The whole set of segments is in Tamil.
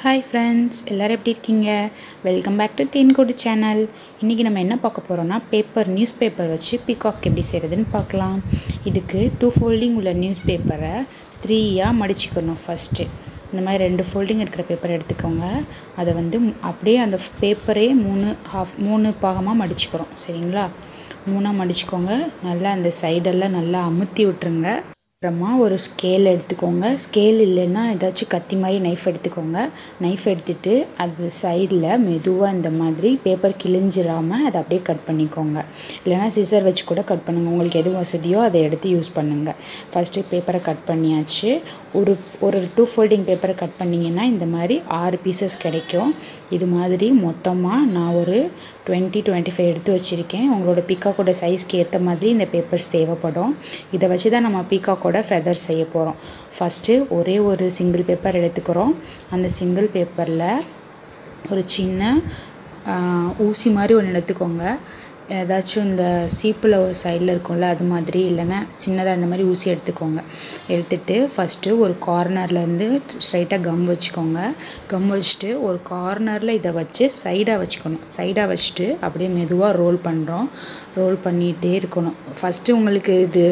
ஹாய் ஃப்ரெண்ட்ஸ் எல்லோரும் எப்படி இருக்கீங்க? Welcome back to Thenkodu channel இன்றைக்கி நம்ம என்ன பார்க்க போகிறோம்னா பேப்பர் நியூஸ் பேப்பர் வச்சு பிகாக் எப்படி செய்கிறதுன்னு பார்க்கலாம். இதுக்கு டூ ஃபோல்டிங் உள்ள நியூஸ் பேப்பரை த்ரீயாக மடிச்சுக்கணும் ஃபஸ்ட்டு இந்த மாதிரி ரெண்டு ஃபோல்டிங் இருக்கிற பேப்பர் எடுத்துக்கோங்க. அதை வந்து அப்படியே அந்த பேப்பரே மூணு ஹாஃப் மூணு பாகமாக மடிச்சுக்கிறோம். சரிங்களா? மூணாக மடிச்சுக்கோங்க. நல்லா அந்த சைடெல்லாம் நல்லா அமுத்தி விட்டுருங்க. அப்புறமா ஒரு ஸ்கேல் எடுத்துக்கோங்க. ஸ்கேல் இல்லைன்னா ஏதாச்சும் கத்தி மாதிரி நைஃப் எடுத்துக்கோங்க. நைஃப் எடுத்துகிட்டு அது சைடில் மெதுவாக இந்த மாதிரி பேப்பர் கிழிஞ்சிராமல் அதை அப்படியே கட் பண்ணிக்கோங்க. இல்லைனா சிசர் வச்சு கூட கட் பண்ணுங்கள் உங்களுக்கு எது வசதியோ அதை எடுத்து யூஸ் பண்ணுங்கள் ஃபஸ்ட்டு பேப்பரை கட் பண்ணியாச்சு. ஒரு ஒரு டூ ஃபோல்டிங் பேப்பரை கட் பண்ணிங்கன்னா இந்த மாதிரி ஆறு பீசஸ் கிடைக்கும். இது மாதிரி மொத்தமாக நான் ஒரு டுவெண்ட்டி டுவெண்ட்டி ஃபைவ் எடுத்து வச்சுருக்கேன். உங்களோட பீக்காக்கோட சைஸ்க்கு ஏற்ற மாதிரி இந்த பேப்பர்ஸ் தேவைப்படும். இதை வச்சு தான் நம்ம பீக்காக்கோட ஃபெதர் செய்ய போகிறோம் ஃபஸ்ட்டு ஒரே ஒரு சிங்கிள் பேப்பர் எடுத்துக்கிறோம். அந்த சிங்கிள் பேப்பரில் ஒரு சின்ன ஊசி மாதிரி ஒன்று எடுத்துக்கோங்க. ஏதாச்சும் இந்த சீப்பில் ஒரு சைடில் இருக்கும்ல அது மாதிரி இல்லைன்னா சின்னதாக இந்த மாதிரி ஊசி எடுத்துக்கோங்க. எடுத்துகிட்டு ஃபஸ்ட்டு ஒரு கார்னர்லேருந்து ஸ்ட்ரைட்டாக கம் வச்சுக்கோங்க. கம் வச்சுட்டு ஒரு கார்னரில் இதை வச்சு சைடாக வச்சுக்கணும். சைடாக வச்சுட்டு அப்படியே மெதுவாக ரோல் பண்ணுறோம் ரோல் பண்ணிகிட்டே இருக்கணும். ஃபஸ்ட்டு உங்களுக்கு இது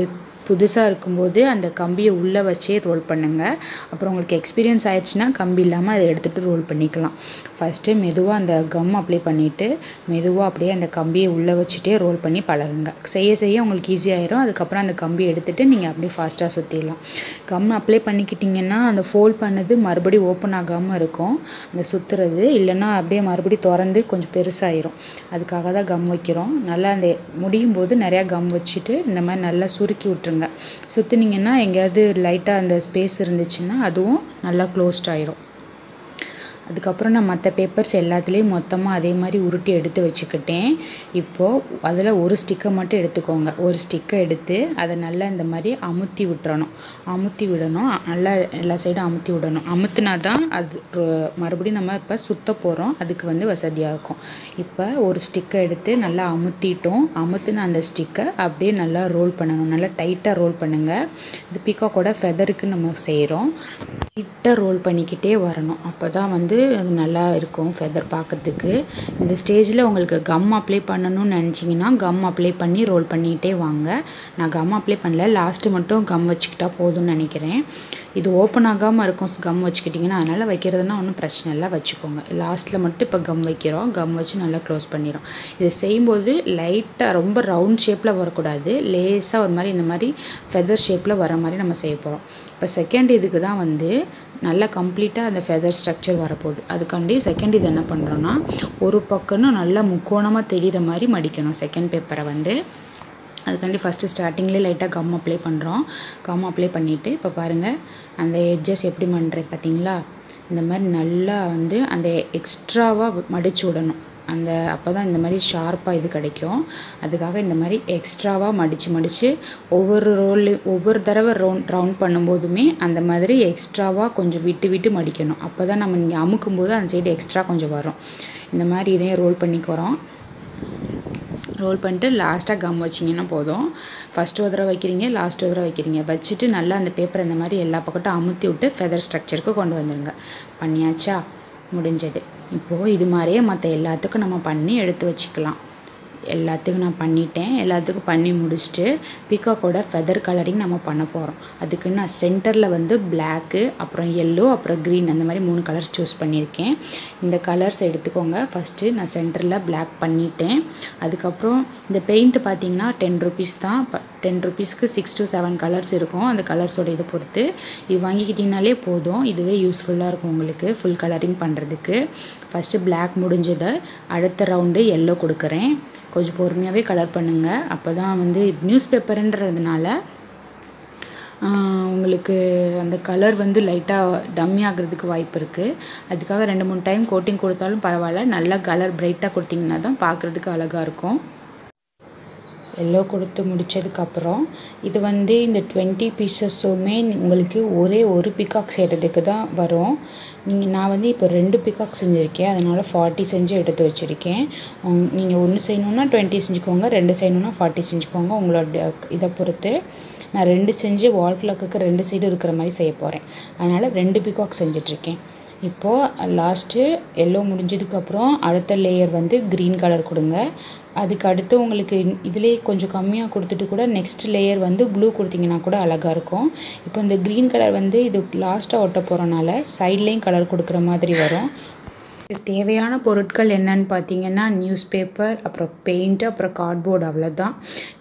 புதுசாக இருக்கும்போது அந்த கம்பியை உள்ளே வச்சே ரோல் பண்ணுங்கள் அப்புறம் உங்களுக்கு எக்ஸ்பீரியன்ஸ் ஆயிடுச்சுன்னா கம்பி இல்லாமல் அதை எடுத்துகிட்டு ரோல் பண்ணிக்கலாம். ஃபஸ்ட்டு மெதுவாக அந்த கம் அப்ளை பண்ணிவிட்டு மெதுவாக அப்படியே அந்த கம்பியை உள்ளே வச்சுட்டே ரோல் பண்ணி பழகுங்க. செய்ய செய்ய உங்களுக்கு ஈஸியாகிடும் அதுக்கப்புறம் அந்த கம்பியை எடுத்துகிட்டு நீங்கள் அப்படியே ஃபாஸ்ட்டாக சுற்றிடலாம் கம் அப்ளை பண்ணிக்கிட்டிங்கன்னா அந்த ஃபோல்ட் பண்ணது மறுபடியும் ஓப்பன் ஆகாமல் இருக்கும். அந்த சுற்றுறது இல்லைன்னா அப்படியே மறுபடியும் திறந்து கொஞ்சம் பெருசாயிரும். அதுக்காக தான் கம் வைக்கிறோம். நல்லா அந்த முடியும் போது நிறையா கம் வச்சுட்டு இந்த மாதிரி நல்லா சுருக்கி விட்டுருங்க. சுற்றுனீங்கன்னா எங்கேயாவது லைட்டாக அந்த ஸ்பேஸ் இருந்துச்சுன்னா அதுவும் நல்லா க்ளோஸ்ட் ஆயிரும். அதுக்கப்புறம் நான் மற்ற பேப்பர்ஸ் எல்லாத்துலேயும் மொத்தமாக அதே மாதிரி உருட்டி எடுத்து வச்சுக்கிட்டேன். இப்போது அதில் ஒரு ஸ்டிக்கை மட்டும் எடுத்துக்கோங்க. ஒரு ஸ்டிக்கை எடுத்து அதை நல்லா இந்த மாதிரி அமுத்தி விட்டுறணும். அமுத்தி விடணும். நல்லா எல்லா சைடும் அமுத்தி விடணும். அமுத்தினா தான் அது மறுபடியும் நம்ம இப்போ சுத்த போகிறோம் அதுக்கு வந்து வசதியாக இருக்கும். இப்போ ஒரு ஸ்டிக்கை எடுத்து நல்லா அமுத்திட்டோம். அமுத்துன அந்த ஸ்டிக்கை அப்படியே நல்லா ரோல் பண்ணணும். நல்லா டைட்டாக ரோல் பண்ணுங்கள் இது பீக்காக்கோட ஃபெதருக்கு நம்ம செய்கிறோம் டைட்டாக ரோல் பண்ணிக்கிட்டே வரணும். அப்போ தான் வந்து அது நல்லா இருக்கும் ஃபெதர் பார்க்குறதுக்கு இந்த ஸ்டேஜில் உங்களுக்கு கம் அப்ளை பண்ணணும்னு நினச்சிங்கன்னா கம் அப்ளை பண்ணி ரோல் பண்ணிக்கிட்டே வாங்க. நான் கம் அப்ளை பண்ணல லாஸ்ட்டு மட்டும் கம் வச்சுக்கிட்டா போதும்னு நினைக்கிறேன். இது ஓப்பன் ஆகாமல் இருக்கும். கம் வச்சுக்கிட்டிங்கன்னா அதனால் வைக்கிறதுனா ஒன்றும் பிரச்சனை இல்லை. வச்சுக்கோங்க. லாஸ்ட்டில் மட்டும் இப்போ கம் வைக்கிறோம். கம் வச்சு நல்லா க்ளோஸ் பண்ணிடும் இது செய்யும்போது லைட்டாக ரொம்ப ரவுண்ட் ஷேப்பில் வரக்கூடாது. லேஸாக ஒரு மாதிரி இந்த மாதிரி ஃபெதர் ஷேப்பில் வர மாதிரி நம்ம செய்ய போகிறோம் இப்போ செகண்ட் இதுக்கு தான் வந்து நல்லா கம்ப்ளீட்டாக அந்த ஃபெதர் ஸ்ட்ரக்சர் வரப்போகுது. அதுக்காண்டி செகண்ட் இது என்ன பண்ணுறோன்னா ஒரு பக்கம்னு நல்லா முக்கோணமாக தெரிகிற மாதிரி மடிக்கணும். செகண்ட் பேப்பரை வந்து. அதுக்காண்டி ஃபஸ்ட்டு ஸ்டார்டிங்லேயே லைட்டாக கம் அப்ளை பண்ணுறோம் கம் அப்ளை பண்ணிவிட்டு இப்போ பாருங்கள் அந்த எட்ஜஸ் எப்படி பண்ணுறேன் பார்த்தீங்களா இந்த மாதிரி நல்லா வந்து அந்த எக்ஸ்ட்ராவாக மடித்து விடணும். அந்த அப்போ தான் இந்த மாதிரி ஷார்ப்பாக இது கிடைக்கும். அதுக்காக இந்த மாதிரி எக்ஸ்ட்ராவாக மடித்து மடித்து ஒவ்வொரு ரோல் ஒவ்வொரு தடவை ரவுண்ட் ரவுண்ட் பண்ணும்போதுமே அந்த மாதிரி எக்ஸ்ட்ராவாக கொஞ்சம் விட்டு விட்டு மடிக்கணும். அப்போ தான் நம்ம இங்கே அமுக்கும்போது அந்த சைடு எக்ஸ்ட்ரா கொஞ்சம் வரும். இந்த மாதிரி இதையும் ரோல் பண்ணிக்கிறோம். ரோல் பண்ணிட்டு லாஸ்ட்டாக கம் வச்சிங்கன்னா போதும். ஃபஸ்ட்டு ஒரு தடவை வைக்கிறீங்க லாஸ்ட் ஒரு தடவை வைக்கிறீங்க. வச்சுட்டு நல்லா அந்த பேப்பர் இந்த மாதிரி எல்லா பக்கட்டும் அமுத்தி விட்டு ஃபெதர் ஸ்ட்ரக்சருக்கு கொண்டு வந்துடுங்க பண்ணியாச்சா? முடிஞ்சது. இப்போது இது மாதிரியே மற்ற எல்லாத்துக்கும் நம்ம பண்ணி எடுத்து வச்சுக்கலாம். எல்லாத்துக்கும் நான் பண்ணிட்டேன். எல்லாத்துக்கும் பண்ணி முடிச்சுட்டு பீகாக்கோட ஃபெதர் கலரிங் நம்ம பண்ண போகிறோம் அதுக்கு நான் சென்டரில் வந்து பிளாக்கு அப்புறம் எல்லோ அப்புறம் க்ரீன் அந்த மாதிரி மூணு கலர்ஸ் சூஸ் பண்ணியிருக்கேன். இந்த கலர்ஸ் எடுத்துக்கோங்க. ஃபஸ்ட்டு நான் சென்டரில் பிளாக் பண்ணிட்டேன். அதுக்கப்புறம் இந்த பெயிண்ட்டு பார்த்தீங்கன்னா டென் ருபீஸ் தான். டென் ருபீஸ்க்கு சிக்ஸ் டு செவன் கலர்ஸ் இருக்கும். அந்த கலர்ஸோட இதை பொறுத்து. இது வாங்கிக்கிட்டிங்கனாலே போதும். இதுவே யூஸ்ஃபுல்லாக இருக்கும் உங்களுக்கு ஃபுல் கலரிங் பண்ணுறதுக்கு ஃபஸ்ட்டு பிளாக் முடிஞ்சதை. அடுத்த ரவுண்டு எல்லோ கொடுக்குறேன். கொஞ்சம் பொறுமையாகவே கலர் பண்ணுங்கள் அப்போ தான் வந்து நியூஸ் பேப்பருன்றதுனால உங்களுக்கு அந்த கலர் வந்து லைட்டாக டம்மி ஆகிறதுக்கு வாய்ப்பு இருக்குது அதுக்காக ரெண்டு மூணு டைம் கோட்டிங் கொடுத்தாலும் பரவாயில்ல. நல்லா கலர் பிரைட்டாக கொடுத்தீங்கன்னா தான் பார்க்குறதுக்கு அழகாக இருக்கும். எல்லோ கொடுத்து முடித்ததுக்கப்புறம் இது வந்து இந்த டுவெண்ட்டி பீசஸுமே உங்களுக்கு ஒரே ஒரு பிகாக் செய்கிறதுக்கு தான் வரும். நீங்கள் நான் வந்து இப்போ ரெண்டு பிகாக் செஞ்சுருக்கேன். அதனால் ஃபார்ட்டி செஞ்சு எடுத்து வச்சுருக்கேன். நீங்கள் ஒன்று செய்யணுன்னா டுவெண்ட்டி செஞ்சுக்கோங்க ரெண்டு செய்யணுன்னா ஃபார்ட்டி செஞ்சுக்கோங்க உங்களோட இதை பொறுத்து. நான் ரெண்டு செஞ்சு வால் கிளாக்குக்கு ரெண்டு சைடு இருக்கிற மாதிரி செய்ய போகிறேன் அதனால் ரெண்டு பிகாக் செஞ்சிட்ருக்கேன். இப்போது லாஸ்ட்டு எல்லோ முடிஞ்சதுக்கப்புறம் அடுத்த லேயர் வந்து க்ரீன் கலர் கொடுங்க. அதுக்கு அடுத்து உங்களுக்கு இதிலே கொஞ்சம் கம்மியாக கொடுத்துட்டு கூட நெக்ஸ்ட் லேயர் வந்து ப்ளூ கொடுத்தீங்கன்னா கூட அழகாக இருக்கும். இப்போ இந்த க்ரீன் கலர் வந்து இது லாஸ்ட்டாக ஒட்ட போகிறனால சைட்லேயும் கலர் கொடுக்குற மாதிரி வரும். இது தேவையான பொருட்கள் என்னன்னு பார்த்தீங்கன்னா நியூஸ் பேப்பர் அப்புறம் பெயிண்ட்டு அப்புறம் கார்ட்போர்டு அவ்வளோதான்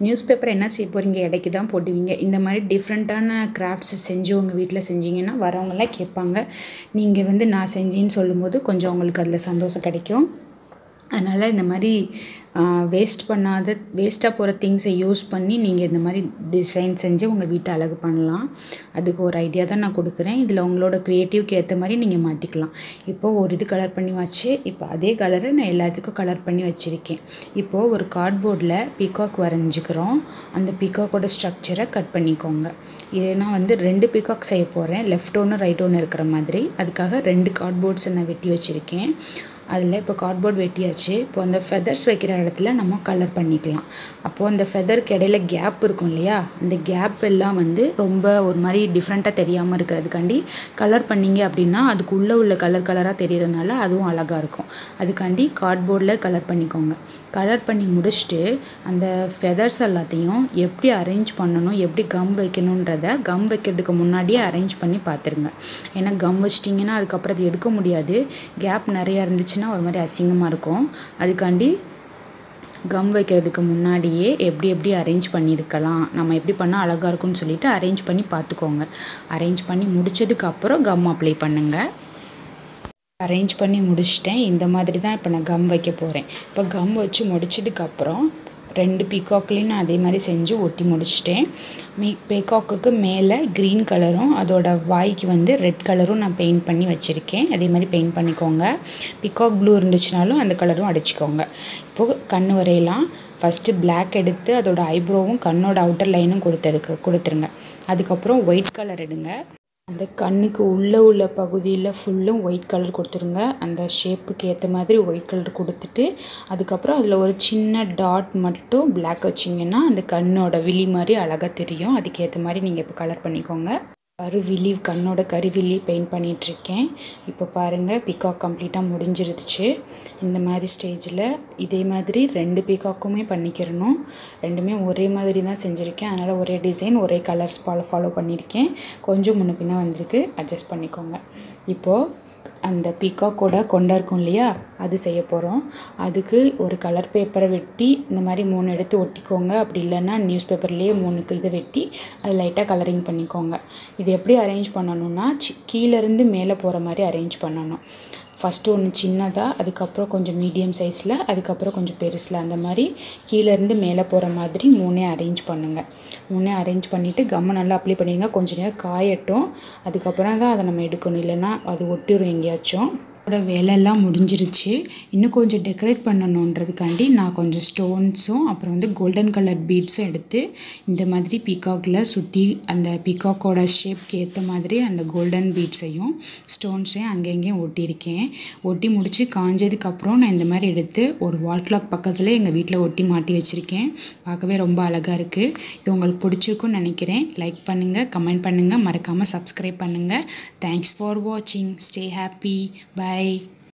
நியூஸ் பேப்பர் என்ன செய்ய போகிறீங்க இடைக்கு தான் போடுவீங்க. இந்த மாதிரி டிஃப்ரெண்ட்டான கிராஃப்ட்ஸ் செஞ்சு உங்கள் வீட்டில் செஞ்சீங்கன்னா வரவங்களாம் கேட்பாங்க. நீங்கள் வந்து நான் செஞ்சேன்னு சொல்லும்போது கொஞ்சம் உங்களுக்கு அதில் சந்தோஷம் கிடைக்கும். அதனால் இந்த மாதிரி வேஸ்ட் பண்ணாத வேஸ்ட்டாக போகிற திங்ஸை யூஸ் பண்ணி நீங்கள் இந்த மாதிரி டிசைன் செஞ்சு உங்கள் வீட்டை அழகு பண்ணலாம். அதுக்கு ஒரு ஐடியா தான் நான் கொடுக்குறேன். இதில் உங்களோட க்ரியேட்டிவ்க்கு ஏற்ற மாதிரி நீங்கள் மாற்றிக்கலாம் இப்போது ஒரு இது கலர் பண்ணி வச்சு இப்போ அதே கலரை நான் எல்லாத்துக்கும் கலர் பண்ணி வச்சுருக்கேன். இப்போது ஒரு கார்ட்போர்டில் பீகாக் வரைஞ்சிக்கிறோம். அந்த பீகாக்கோட ஸ்ட்ரக்சரை கட் பண்ணிக்கோங்க. இது நான் வந்து ரெண்டு பீகாக் செய்ய போகிறேன் லெஃப்ட் ஒன்று ரைட் ஒன்று இருக்கிற மாதிரி. அதுக்காக ரெண்டு கார்ட்போர்ட்ஸை நான் வெட்டி வச்சுருக்கேன். அதில் இப்போ கார்ட்போர்ட் வெட்டியாச்சு. இப்போ அந்த ஃபெதர்ஸ் வைக்கிற இடத்துல நம்ம கலர் பண்ணிக்கலாம். அப்போது அந்த ஃபெதருக்கு இடையில கேப் இருக்கும் இல்லையா? அந்த கேப் எல்லாம் வந்து ரொம்ப ஒரு மாதிரி டிஃப்ரெண்ட்டாக தெரியாமல் இருக்கிறதுக்காண்டி கலர் பண்ணிங்க அப்படின்னா அதுக்குள்ளே உள்ள கலர் கலராக தெரியறதுனால அதுவும் அழகாக இருக்கும். அதுக்காண்டி கார்ட்போர்டில் கலர் பண்ணிக்கோங்க. கலர் பண்ணி முடிச்சுட்டு அந்த ஃபெதர்ஸ் எல்லாத்தையும் எப்படி அரேஞ்ச் பண்ணணும் எப்படி கம் வைக்கணுன்றத கம் வைக்கிறதுக்கு முன்னாடியே அரேஞ்ச் பண்ணி பார்த்துருங்க. ஏன்னா கம் வச்சிட்டிங்கன்னா அதுக்கப்புறம் அது எடுக்க முடியாது. கேப் நிறையா இருந்துச்சுன்னா ஒரு மாதிரி அசிங்கமாக இருக்கும். அதுக்காண்டி கம் வைக்கிறதுக்கு முன்னாடியே எப்படி எப்படி அரேஞ்ச் பண்ணியிருக்கலாம் நம்ம எப்படி பண்ணால் அழகாக இருக்கும்னு சொல்லிட்டு அரேஞ்ச் பண்ணி பார்த்துக்கோங்க. அரேஞ்ச் பண்ணி முடிச்சதுக்கப்புறம் கம் அப்ளை பண்ணுங்கள் அரேஞ்ச் பண்ணி முடிச்சிட்டேன். இந்த மாதிரி தான் இப்போ நான் கம் வைக்க போகிறேன் இப்போ கம் வச்சு முடிச்சதுக்கப்புறம் ரெண்டு பீகாக்லேயும் நான் அதே மாதிரி செஞ்சு ஒட்டி முடிச்சிட்டேன். மீ பீகாக்குக்கு மேலே க்ரீன் கலரும் அதோட வாய்க்கு வந்து ரெட் கலரும் நான் பெயிண்ட் பண்ணி வச்சுருக்கேன். அதே மாதிரி பெயிண்ட் பண்ணிக்கோங்க. பிகாக் ப்ளூ இருந்துச்சுனாலும் அந்த கலரும் அடிச்சுக்கோங்க. இப்போது கண் வரையலாம். ஃபஸ்ட்டு பிளாக் எடுத்து அதோடய ஐப்ரோவும் கண்ணோட அவுட்டர் லைனும் கொடுத்ததுக்கு கொடுத்துருங்க. அதுக்கப்புறம் ஒயிட் கலர் எடுங்க. அந்த கண்ணுக்கு உள்ளே உள்ள பகுதியில் ஃபுல்லும் ஒயிட் கலர் கொடுத்துருங்க. அந்த ஷேப்புக்கு ஏற்ற மாதிரி ஒயிட் கலர் கொடுத்துட்டு அதுக்கப்புறம் அதில் ஒரு சின்ன டாட் மட்டும் பிளாக் வச்சிங்கன்னா அந்த கண்ணோட விழி மாதிரி அழகாக தெரியும். அதுக்கேற்ற மாதிரி நீங்கள் இப்போ கலர் பண்ணிக்கோங்க. கருவிழி கண்ணோட கருவிழி பெயிண்ட் பண்ணிகிட்ருக்கேன் இப்போ பாருங்கள் பிகாக் கம்ப்ளீட்டாக முடிஞ்சிருச்சு. இந்த மாதிரி ஸ்டேஜில் இதே மாதிரி ரெண்டு பிகாக்குமே பண்ணிக்கிறணும். ரெண்டுமே ஒரே மாதிரி தான் செஞ்சுருக்கேன். அதனால் ஒரே டிசைன் ஒரே கலர்ஸ் ஃபாலோ ஃபாலோ பண்ணியிருக்கேன் கொஞ்சம் முன்ன பின்ன வந்திருக்கு. அட்ஜஸ்ட் பண்ணிக்கோங்க. இப்போது அந்த பீகாக்கோட கொண்டை இருக்கும் இல்லையா? அது செய்ய போகிறோம் அதுக்கு ஒரு கலர் பேப்பரை வெட்டி இந்த மாதிரி மூணு எடுத்து ஒட்டிக்கோங்க. அப்படி இல்லைன்னா நியூஸ் பேப்பர்லேயே மூணுக்கு இதை வெட்டி அதை லைட்டாக கலரிங் பண்ணிக்கோங்க. இது எப்படி அரேஞ்ச் பண்ணணும்னா சி கீழேருந்து மேலே போகிற மாதிரி அரேஞ்ச் பண்ணணும். ஃபஸ்ட்டு ஒன்று சின்னதாக அதுக்கப்புறம் கொஞ்சம் மீடியம் சைஸில் அதுக்கப்புறம் கொஞ்சம் பெருசில். அந்த மாதிரி கீழேருந்து மேலே போகிற மாதிரி மூணே அரேஞ்ச் பண்ணுங்கள் மூணே அரேஞ்ச் பண்ணிவிட்டு கம்மை நல்லா அப்ளை பண்ணிடுங்க கொஞ்சம் நேரம் காயட்டும். அதுக்கப்புறம் தான் அதை நம்ம எடுக்கணும். இல்லைன்னா அது ஒட்டிடும் எங்கேயாச்சும். அதோட வேலையெல்லாம் முடிஞ்சிருச்சு. இன்னும் கொஞ்சம் டெக்கரேட் பண்ணணுன்றதுக்காண்டி நான் கொஞ்சம் ஸ்டோன்ஸும் அப்புறம் வந்து கோல்டன் கலர் பீட்ஸும் எடுத்து இந்த மாதிரி பீகாக்கில் சுற்றி அந்த பீகாக்கோட ஷேப்க்கு ஏற்ற மாதிரி அந்த கோல்டன் பீட்ஸையும் ஸ்டோன்ஸையும் அங்கங்கேயும் ஒட்டியிருக்கேன். ஒட்டி முடித்து காஞ்சதுக்கப்புறம் நான் இந்த மாதிரி எடுத்து ஒரு வால் கிளாக் பக்கத்தில் எங்கள் வீட்டில் ஒட்டி மாட்டி வச்சுருக்கேன். பார்க்கவே ரொம்ப அழகாக இருக்குது இது உங்களுக்கு பிடிச்சிருக்குன்னு நினைக்கிறேன். லைக் பண்ணுங்கள் கமெண்ட் பண்ணுங்கள் மறக்காமல் சப்ஸ்கிரைப் பண்ணுங்கள் தேங்க்ஸ் ஃபார் வாட்சிங் ஸ்டே ஹாப்பி 哎。